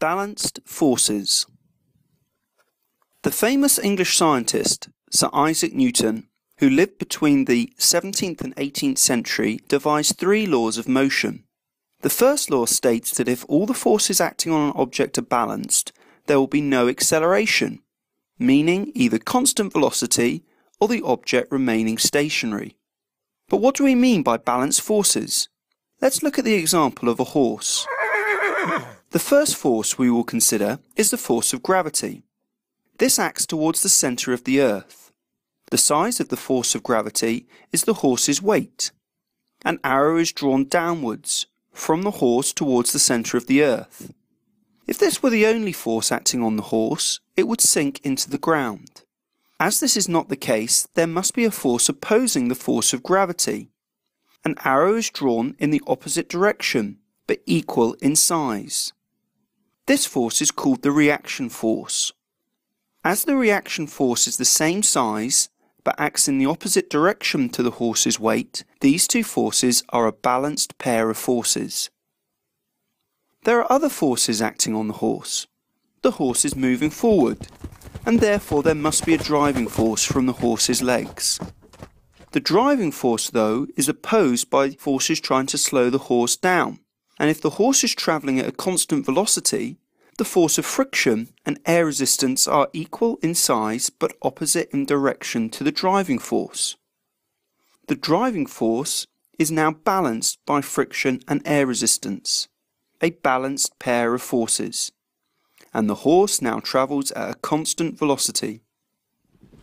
Balanced forces. The famous English scientist, Sir Isaac Newton, who lived between the 17th and 18th century, devised three laws of motion. The first law states that if all the forces acting on an object are balanced, there will be no acceleration, meaning either constant velocity or the object remaining stationary. But what do we mean by balanced forces? Let's look at the example of a horse. The first force we will consider is the force of gravity. This acts towards the centre of the earth. The size of the force of gravity is the horse's weight. An arrow is drawn downwards from the horse towards the centre of the earth. If this were the only force acting on the horse, it would sink into the ground. As this is not the case, there must be a force opposing the force of gravity. An arrow is drawn in the opposite direction, but equal in size. This force is called the reaction force. As the reaction force is the same size but acts in the opposite direction to the horse's weight, these two forces are a balanced pair of forces. There are other forces acting on the horse. The horse is moving forward, and therefore there must be a driving force from the horse's legs. The driving force, though, is opposed by forces trying to slow the horse down and if the horse is travelling at a constant velocity, the force of friction and air resistance are equal in size but opposite in direction to the driving force. The driving force is now balanced by friction and air resistance, a balanced pair of forces, and the horse now travels at a constant velocity.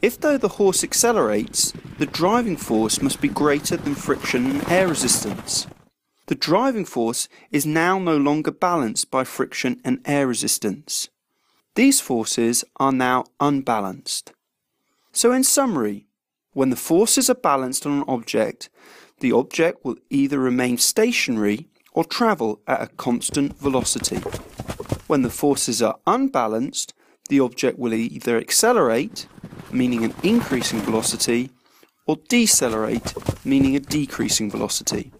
If though the horse accelerates, the driving force must be greater than friction and air resistance. The driving force is now no longer balanced by friction and air resistance. These forces are now unbalanced. So in summary, when the forces are balanced on an object, the object will either remain stationary or travel at a constant velocity. When the forces are unbalanced, the object will either accelerate, meaning an increasing velocity, or decelerate, meaning a decreasing velocity.